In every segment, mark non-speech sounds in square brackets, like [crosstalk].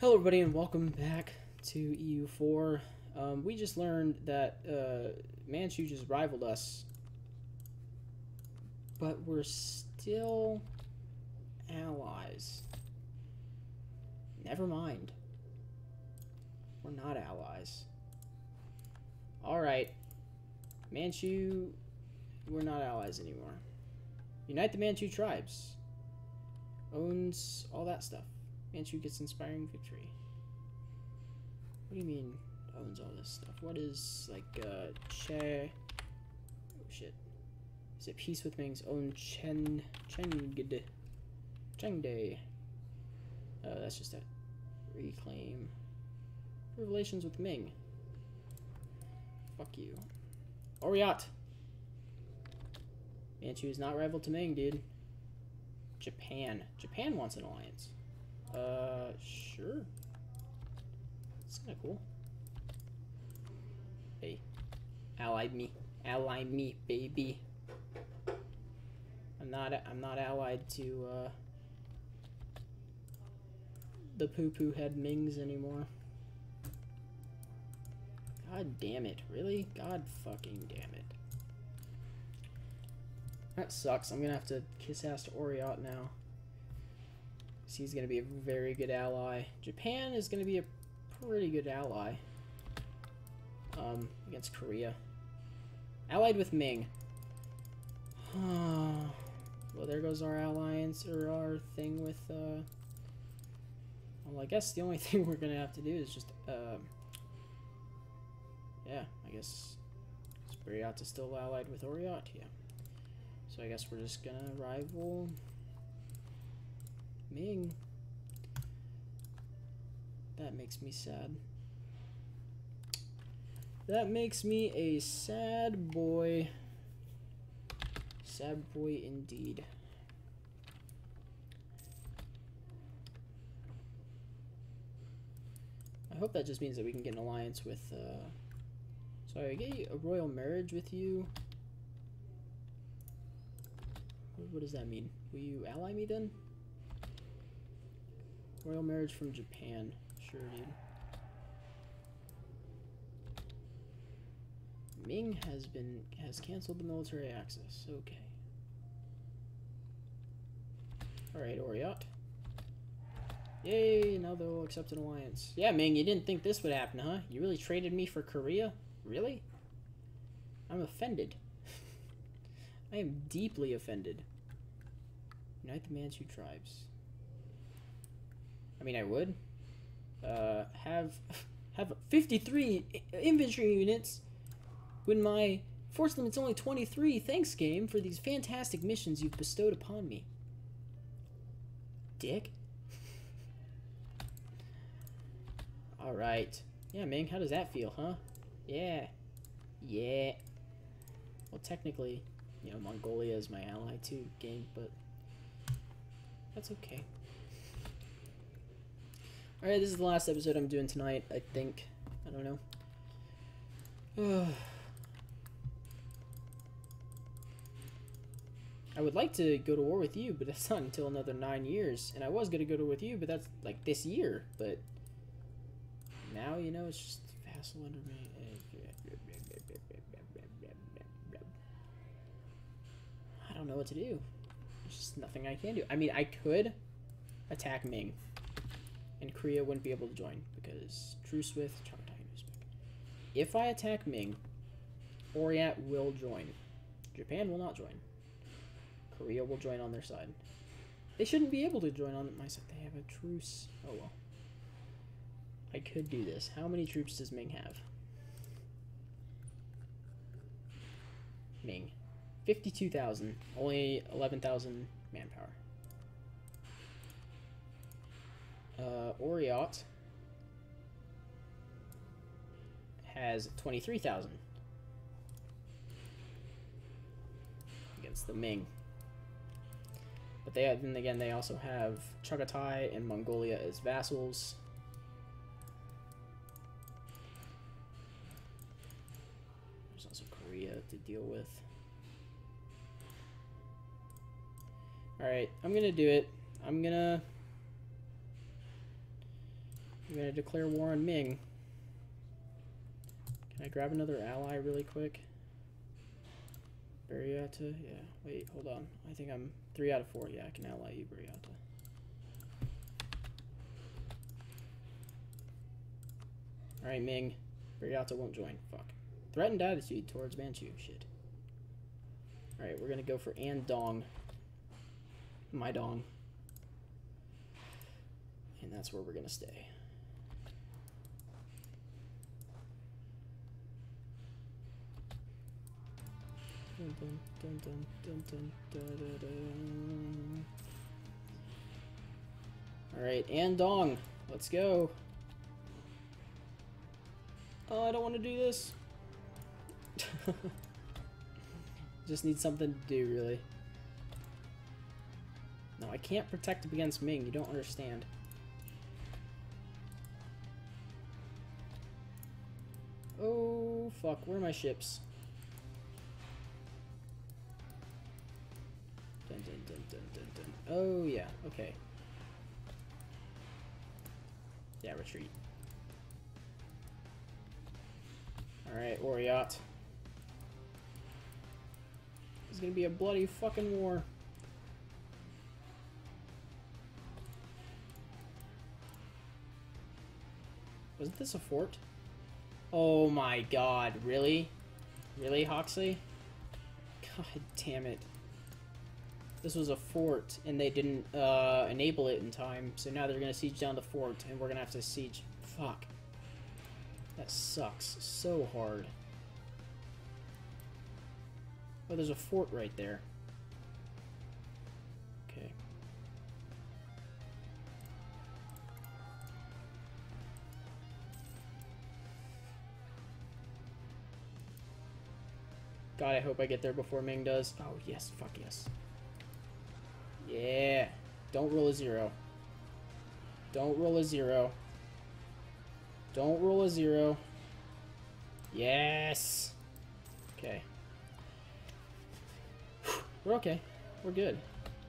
Hello, everybody, and welcome back to EU4. Um, we just learned that uh, Manchu just rivaled us, but we're still allies. Never mind. We're not allies. Alright. Manchu, we're not allies anymore. Unite the Manchu tribes. Owns all that stuff. Manchu gets inspiring victory. What do you mean owns all this stuff? What is like uh Che Oh shit. Is it peace with Ming's own Chen Chengde Chengde? Uh that's just a reclaim relations with Ming. Fuck you. Oriat! Manchu is not rival to Ming, dude. Japan. Japan wants an alliance. Uh, sure. It's kind of cool. Hey, allied me, ally me, baby. I'm not. I'm not allied to uh, the poo poo head Mings anymore. God damn it! Really? God fucking damn it! That sucks. I'm gonna have to kiss ass to Oriot now. He's going to be a very good ally. Japan is going to be a pretty good ally um, against Korea. Allied with Ming. [sighs] well, there goes our alliance, or our thing with, uh... Well, I guess the only [laughs] thing we're going to have to do is just, uh... Yeah, I guess... Spiriot is still allied with Oriot, yeah. So I guess we're just gonna rival Ming. That makes me sad. That makes me a sad boy. Sad boy indeed. I hope that just means that we can get an alliance with, uh... Sorry, get a royal marriage with you. What does that mean? Will you ally me then? Royal marriage from Japan. Sure, dude. Ming has been has canceled the military access. Okay. Alright, Oriot. Yay, now they'll accept an alliance. Yeah, Ming, you didn't think this would happen, huh? You really traded me for Korea? Really? I'm offended. [laughs] I am deeply offended. Unite the Manchu tribes. I mean, I would. Uh, have have 53 infantry units when my force limit's only 23. Thanks, game, for these fantastic missions you've bestowed upon me. Dick. [laughs] Alright. Yeah, Ming, how does that feel, huh? Yeah. Yeah. Well, technically, you know, Mongolia is my ally too, game, but that's okay. Alright, this is the last episode I'm doing tonight, I think. I don't know. [sighs] I would like to go to war with you, but that's not until another nine years. And I was going to go to war with you, but that's like this year. But now, you know, it's just vassal under me. I don't know what to do. There's just nothing I can do. I mean, I could attack Ming and Korea wouldn't be able to join because truce with. If I attack Ming, Oriat will join. Japan will not join. Korea will join on their side. They shouldn't be able to join on my side. They have a truce. Oh well. I could do this. How many troops does Ming have? Ming. 52,000. Only 11,000 manpower. Uh, Oriot has 23,000 against the Ming. But they then again they also have Chagatai and Mongolia as vassals. There's also Korea to deal with. Alright, I'm gonna do it. I'm gonna I'm gonna declare war on Ming. Can I grab another ally really quick? Bariata? Yeah. Wait, hold on. I think I'm three out of four. Yeah, I can ally you, Bariata. Alright, Ming. Bariata won't join. Fuck. Threatened attitude towards Manchu. Shit. Alright, we're gonna go for Andong. My dong. And that's where we're gonna stay. Dun, dun, dun, dun, dun, dun, dun, dun, Alright, Andong. Let's go. Oh, I don't want to do this. [laughs] Just need something to do, really. No, I can't protect against Ming. You don't understand. Oh, fuck. Where are my ships? Dun, dun, dun. Oh, yeah. Okay. Yeah, retreat. Alright, Oriat. It's gonna be a bloody fucking war. Wasn't this a fort? Oh my god, really? Really, Hoxley? God damn it. This was a fort, and they didn't uh, enable it in time, so now they're gonna siege down the fort, and we're gonna have to siege... Fuck. That sucks so hard. Oh, there's a fort right there. Okay. God, I hope I get there before Ming does. Oh, yes. Fuck yes. Yeah. Don't roll a zero. Don't roll a zero. Don't roll a zero. Yes. Okay. [sighs] We're okay. We're good.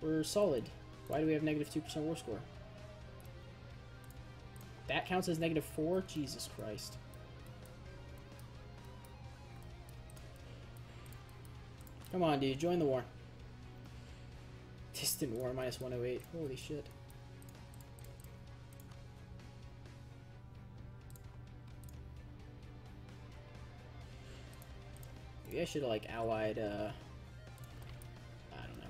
We're solid. Why do we have negative 2% war score? That counts as negative 4? Jesus Christ. Come on, dude. Join the war. Distant war, minus 108. Holy shit. Maybe I should have, like, allied, uh... I don't know.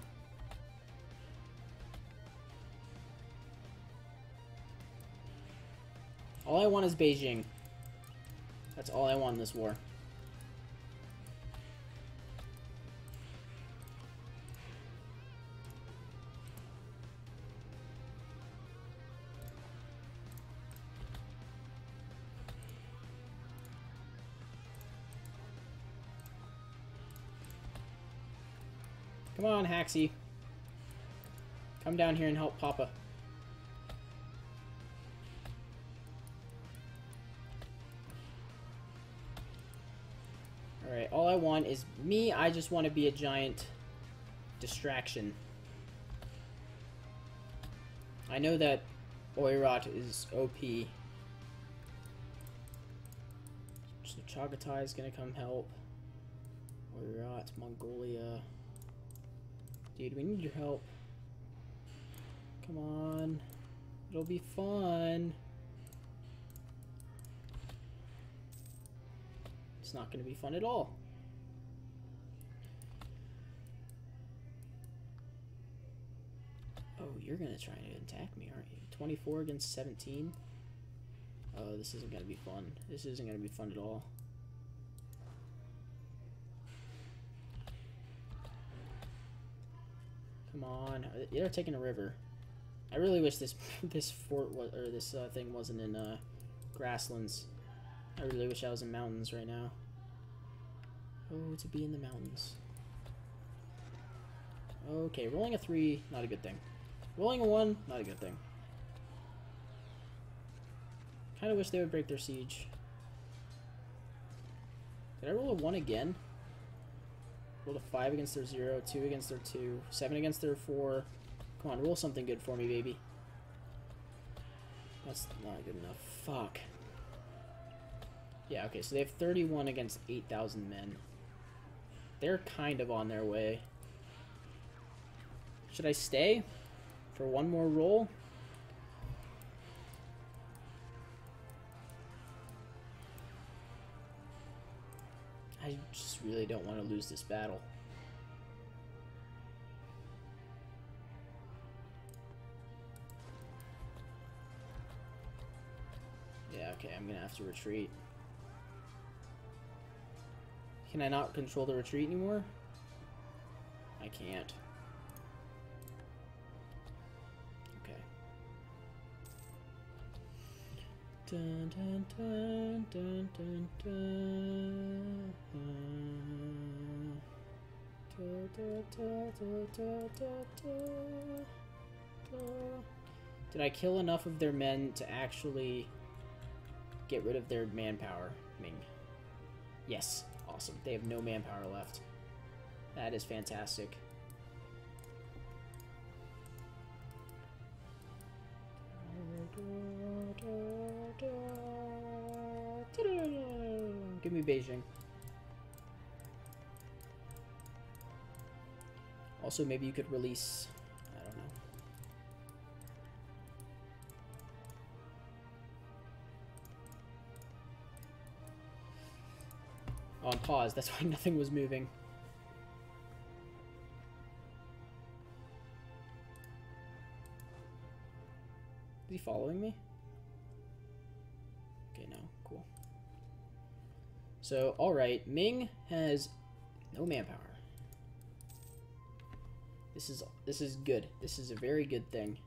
All I want is Beijing. That's all I want in this war. Come on, Haxie. Come down here and help Papa. Alright, all I want is me, I just want to be a giant distraction. I know that Oirat is OP. So Chagatai is gonna come help. Oirat, Mongolia. Dude, we need your help. Come on. It'll be fun. It's not going to be fun at all. Oh, you're going to try to attack me, aren't you? 24 against 17? Oh, this isn't going to be fun. This isn't going to be fun at all. Come on, they're taking a river. I really wish this [laughs] this fort was or this uh, thing wasn't in uh, grasslands. I really wish I was in mountains right now. Oh, to be in the mountains. Okay, rolling a three, not a good thing. Rolling a one, not a good thing. Kind of wish they would break their siege. Did I roll a one again? Roll a 5 against their 0, 2 against their 2, 7 against their 4. Come on, roll something good for me, baby. That's not good enough. Fuck. Yeah, okay, so they have 31 against 8,000 men. They're kind of on their way. Should I stay for one more roll? I just really don't want to lose this battle. Yeah, okay, I'm gonna have to retreat. Can I not control the retreat anymore? I can't. Dun, dun, dun, dun, dun, dun. Da, da, da, da, da, da, da. Did I kill enough of their men to actually get rid of their manpower, Ming? Yes. Awesome. They have no manpower left. That is fantastic. Give me Beijing. Also, maybe you could release... I don't know. Oh, On pause, that's [laughs] why nothing was moving. Is he following me? So, alright. Ming has no manpower. This is this is good. This is a very good thing.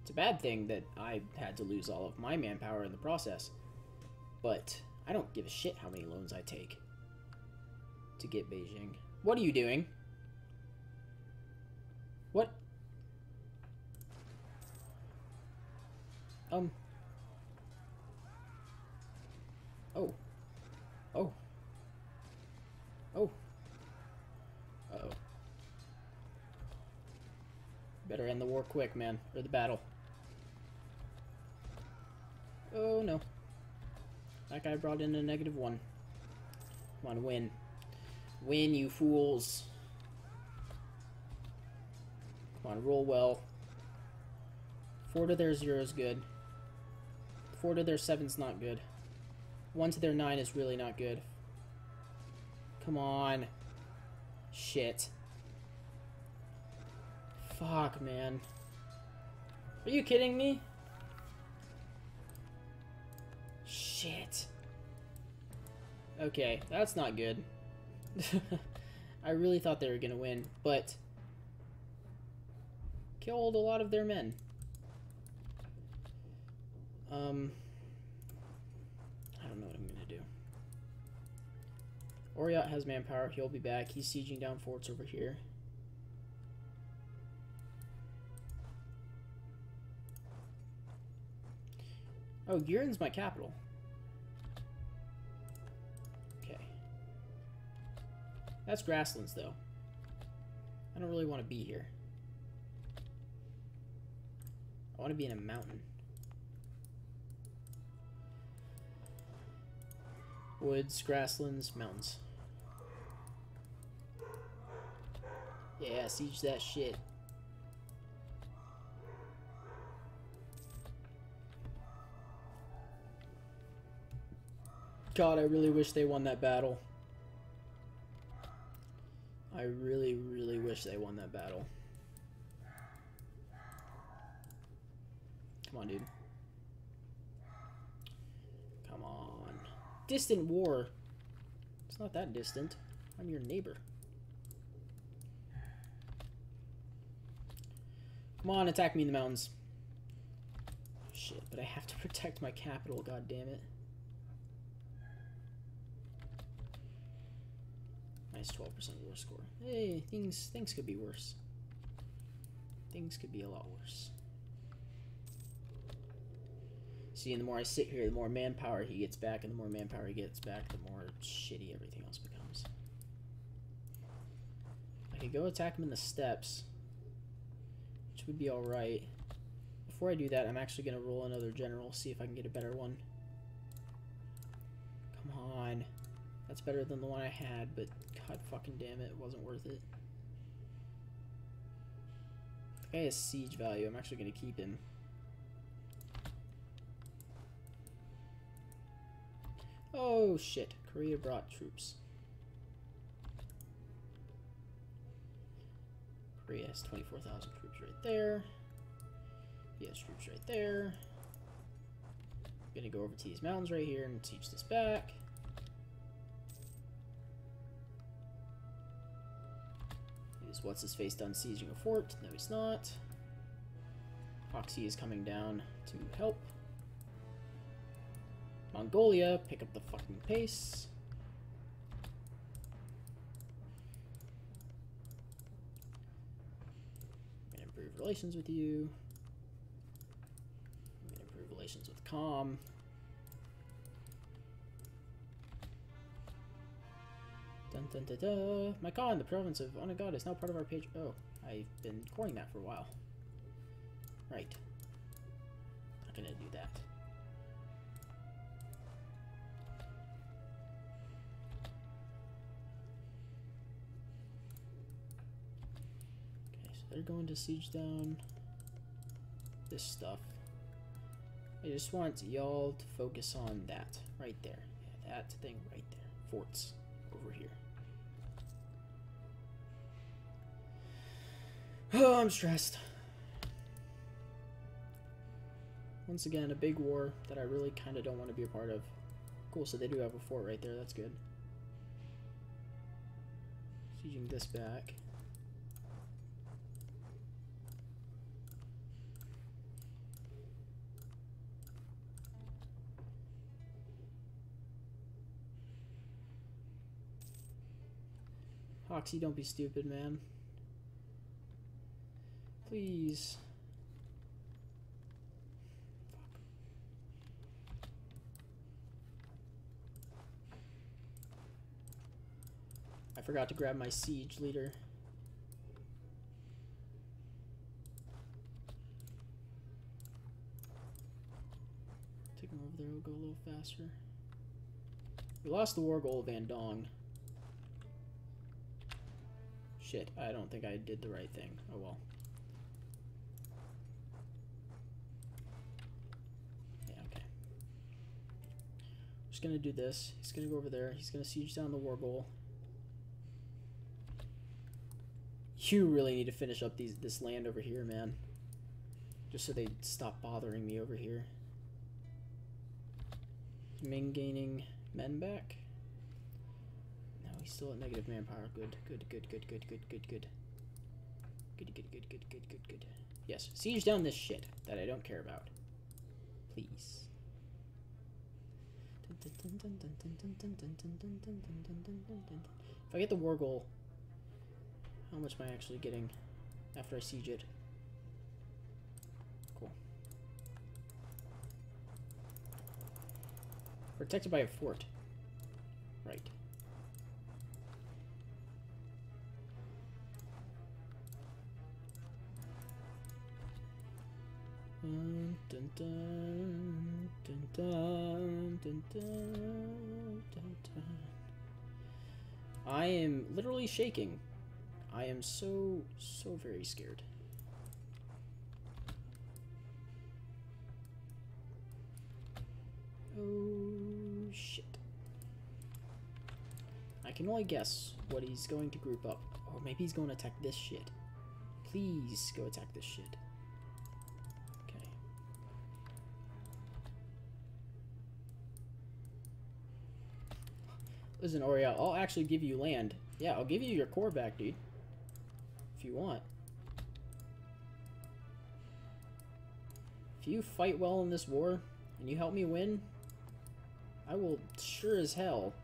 It's a bad thing that I had to lose all of my manpower in the process. But I don't give a shit how many loans I take to get Beijing. What are you doing? What? Um. Oh. Oh. Oh. Uh oh Better end the war quick, man. Or the battle. Oh, no. That guy brought in a negative one. Come on, win. Win, you fools. Come on, roll well. Four to their zero is good. Four to their seven's not good. One to their nine is really not good. Come on. Shit. Fuck, man. Are you kidding me? Shit. Okay, that's not good. [laughs] I really thought they were gonna win, but killed a lot of their men. Um, Oriot has manpower. He'll be back. He's sieging down forts over here. Oh, Gurin's my capital. Okay. That's grasslands, though. I don't really want to be here. I want to be in a mountain. Woods, grasslands, mountains. Yeah, siege that shit. God, I really wish they won that battle. I really, really wish they won that battle. Come on, dude. Come on. Distant war. It's not that distant. I'm your neighbor. Come on, attack me in the mountains. Shit, but I have to [laughs] protect my capital, god damn it. Nice 12% war score. Hey, things things could be worse. Things could be a lot worse. See, and the more I sit here, the more manpower he gets back, and the more manpower he gets back, the more shitty everything else becomes. I could go attack him in the which would be alright. before I do that, I'm actually going to roll another general, see if I can get a better one. Come on. That's better than the one I had, but god fucking damn it, it wasn't worth it. Guy has siege value. I'm actually going to keep him. Oh shit, Korea brought troops. Korea has 24,000 troops right there. He has troops right there. I'm gonna go over to these mountains right here and siege this back. Is what's his face done sieging a fort? No, he's not. Hoxie is coming down to help. Mongolia, pick up the fucking pace. I'm gonna improve relations with you. I'm gonna improve relations with Com. Dun dun dun dun. My Khan, the province of Onagad is now part of our page. Oh, I've been courting that for a while. Right. Not gonna do that. They're going to siege down this stuff. I just want y'all to focus on that right there. That thing right there. Forts over here. Oh, I'm stressed. Once again, a big war that I really kind of don't want to be a part of. Cool, so they do have a fort right there. That's good. Sieging this back. Hoxie, don't be stupid, man. Please. I forgot to grab my siege leader. Take him over there, we'll go a little faster. We lost the war goal of Andong. Shit, I don't think I did the right thing. Oh well. Yeah, okay. Just gonna do this. He's gonna go over there. He's gonna siege down the war goal. You really need to finish up these this land over here, man. Just so they stop bothering me over here. Ming gaining men back. He's still at negative manpower. Good, good, good, good, good, good, good, good. Good, good, good, good, good, good, good. Yes, siege down this shit that I don't care about. Please. If I get the war goal, how much am I actually getting after I siege it? Cool. Protected by a fort. Right. I am literally shaking. I am so, so very scared. Oh, shit. I can only guess what he's going to group up. Or maybe he's going to attack this shit. Please go attack this shit. Listen, Oriel, I'll actually give you land. Yeah, I'll give you your core back, dude. If you want. If you fight well in this war, and you help me win, I will sure as hell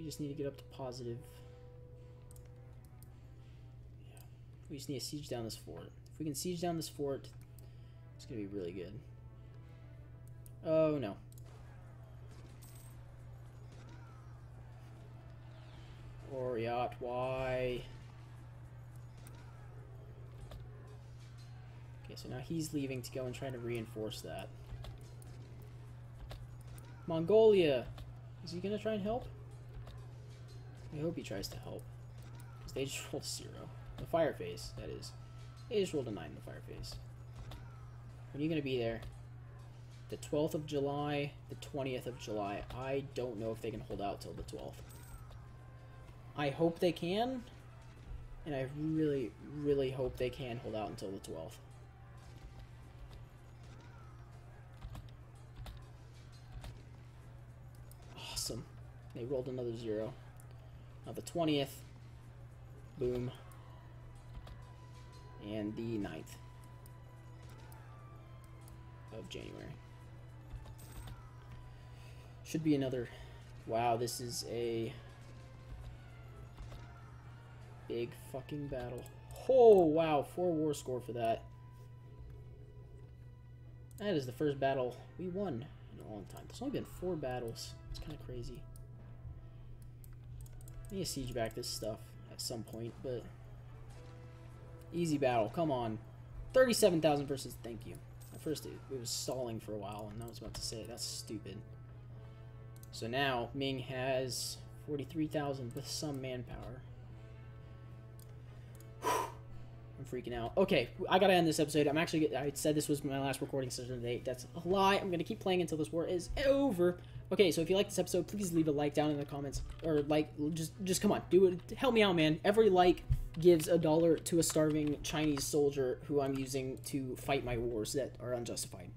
We just need to get up to positive. Yeah. We just need to siege down this fort. If we can siege down this fort, it's going to be really good. Oh, no. Oriot, why? Okay, so now he's leaving to go and try to reinforce that. Mongolia! Is he gonna try and help? I hope he tries to help. Because they just [laughs] rolled zero. The fire phase, that is. They just rolled a nine in the fire phase. Are you gonna be there? The 12th of July, the 20th of July. I don't know if they can hold out till the 12th. I hope they can. And I really, really hope they can hold out until the 12th. Awesome. They rolled another zero. Now the 20th. Boom. And the 9th of January. Should be another... Wow, this is a big fucking battle. Oh, wow. Four war score for that. That is the first battle we won in a long time. There's only been four battles. It's kind of crazy. I need to siege back this stuff at some point, but... Easy battle. Come on. 37,000 versus... Thank you. At first it, it was stalling for a while, and I was about to say, that's stupid. So now, Ming has 43,000 with some manpower. I'm freaking out. Okay, I gotta end this episode. I'm actually, I said this was my last recording session today. That's a lie. I'm gonna keep playing until this war is over. Okay, so if you like this episode, please leave a like down in the comments. Or like, just, just come on, do it. Help me out, man. Every like gives a dollar to a starving Chinese soldier who I'm using to fight my wars that are unjustified.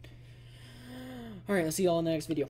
Alright, I'll see y'all in the next video.